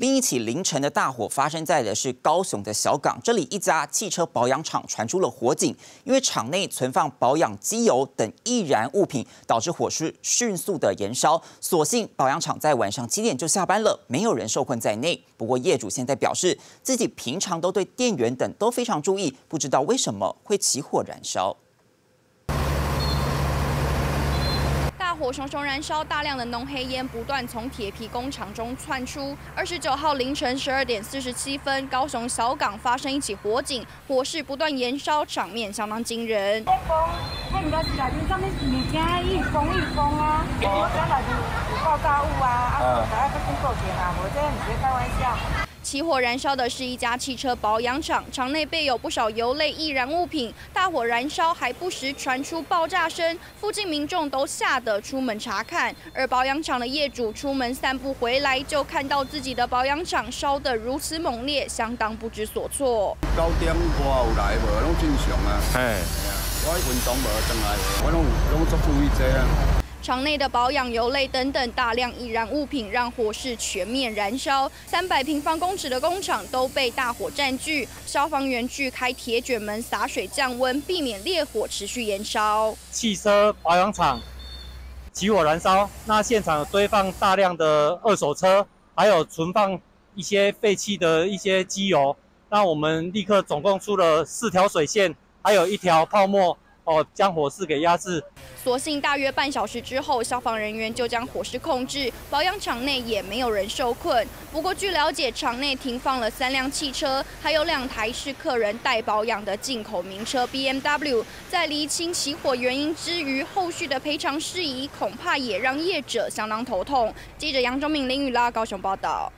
另一起凌晨的大火发生在的是高雄的小港，这里一家汽车保养厂传出了火警，因为厂内存放保养机油等易燃物品，导致火势迅速的燃烧。所幸保养厂在晚上七点就下班了，没有人受困在内。不过业主现在表示，自己平常都对电源等都非常注意，不知道为什么会起火燃烧。火熊熊燃烧，大量的浓黑烟不断从铁皮工厂中窜出。二十九号凌晨十二点四十七分，高雄小港发生一起火警，火势不断燃烧，场面相当惊人。风，嘿，唔该，是内面上面物件易风易风啊，起火燃烧的是一家汽车保养厂，厂内备有不少油类易燃物品。大火燃烧还不时传出爆炸声，附近民众都吓得出门查看。而保养厂的业主出门散步回来，就看到自己的保养厂烧得如此猛烈，相当不知所措。九点来无，拢正常啊。嘿，我运动无转来，我拢拢做注意这啊。厂内的保养油类等等大量易燃物品，让火势全面燃烧。三百平方公尺的工厂都被大火占据，消防员锯开铁卷门洒水降温，避免烈火持续燃烧。汽车保养厂起火燃烧，那现场堆放大量的二手车，还有存放一些废弃的一些机油。那我们立刻总共出了四条水线，还有一条泡沫。哦，将火势给压制。所幸大约半小时之后，消防人员就将火势控制，保养厂内也没有人受困。不过据了解，厂内停放了三辆汽车，还有两台是客人代保养的进口名车 BMW。在厘清起火原因之余，后续的赔偿事宜恐怕也让业者相当头痛。记者杨忠敏、林雨拉高雄报道。